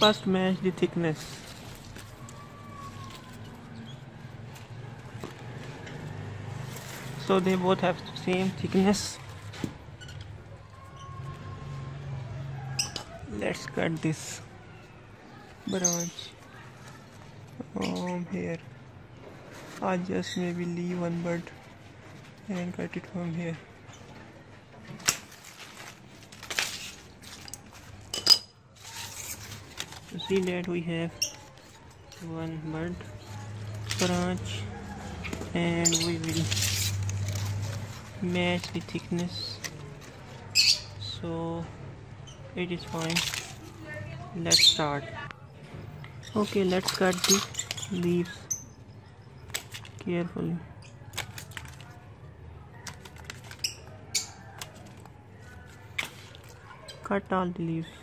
first match the thickness. So they both have the same thickness. Let's cut this branch from here. I'll just maybe leave one bud and cut it from here see that we have one bud branch and we will match the thickness. So it is fine. Let's start. Okay let's cut the leaves carefully. Cut all the leaves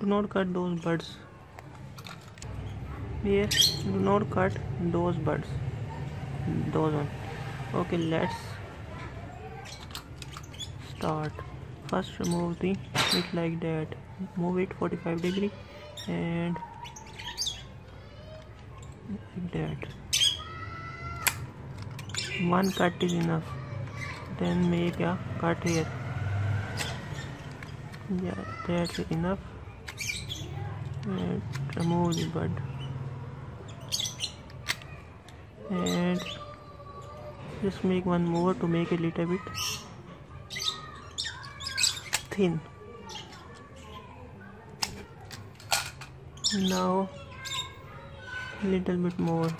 do not cut those buds. Here do not cut those buds. Those one. Okay let's start. First remove the it like that. Move it 45 degree and like that. One cut is enough. Then make a cut here. Yeah that's enough and remove the bud and just make one more to make a little bit thin. Now a little bit more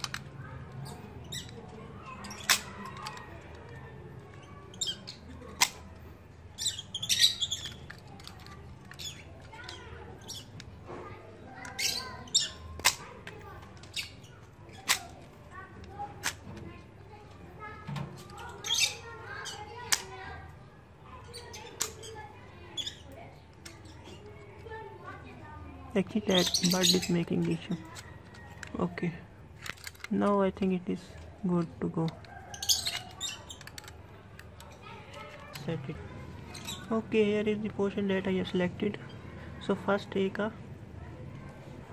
actually that bird is making issue. Okay. Now I think it is good to go. Set it. Okay here is the portion that I have selected. So first take a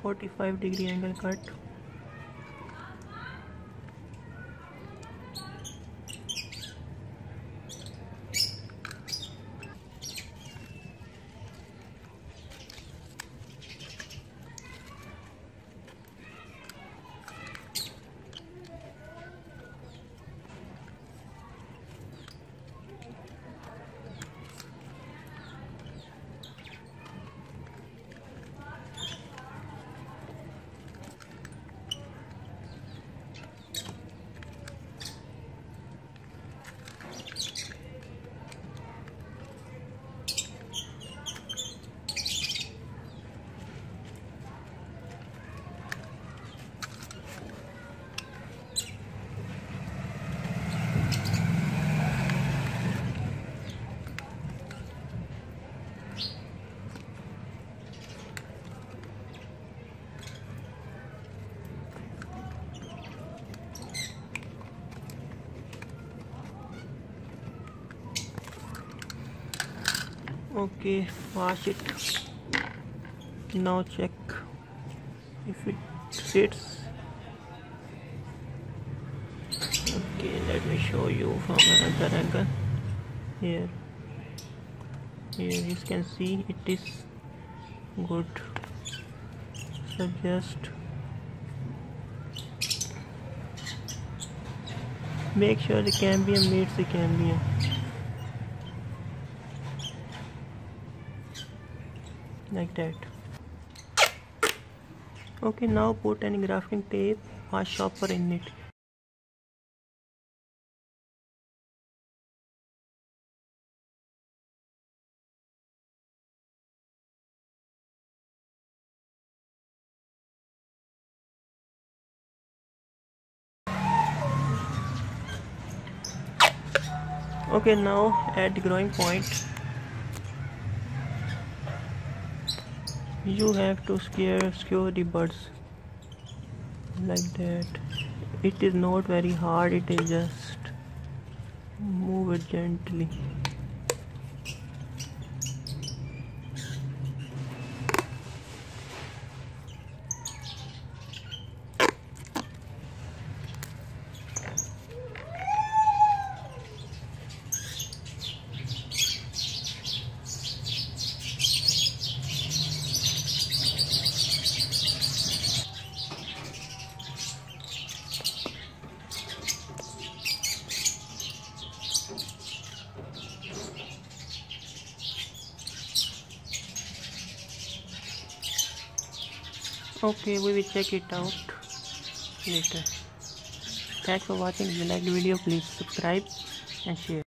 45 degree angle cut okay wash it. Now check if it fits okay let me show you from another angle. Here. Here you can see it is good. So just make sure the cambium meets the cambium like that. Okay now put any grafting tape or shopper in it. Okay now at the growing point you have to scare scare the birds like that. It is not very hard it is just move it gently okay we will check it out later. Thanks for watching. If you like the video please subscribe and share